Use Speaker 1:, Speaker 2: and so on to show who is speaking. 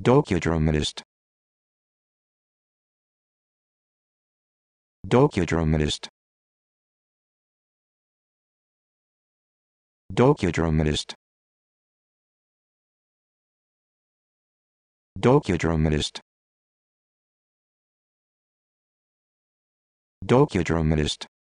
Speaker 1: Docudramatist. Docudramatist. Docudramatist. Docudramatist. Docudramatist.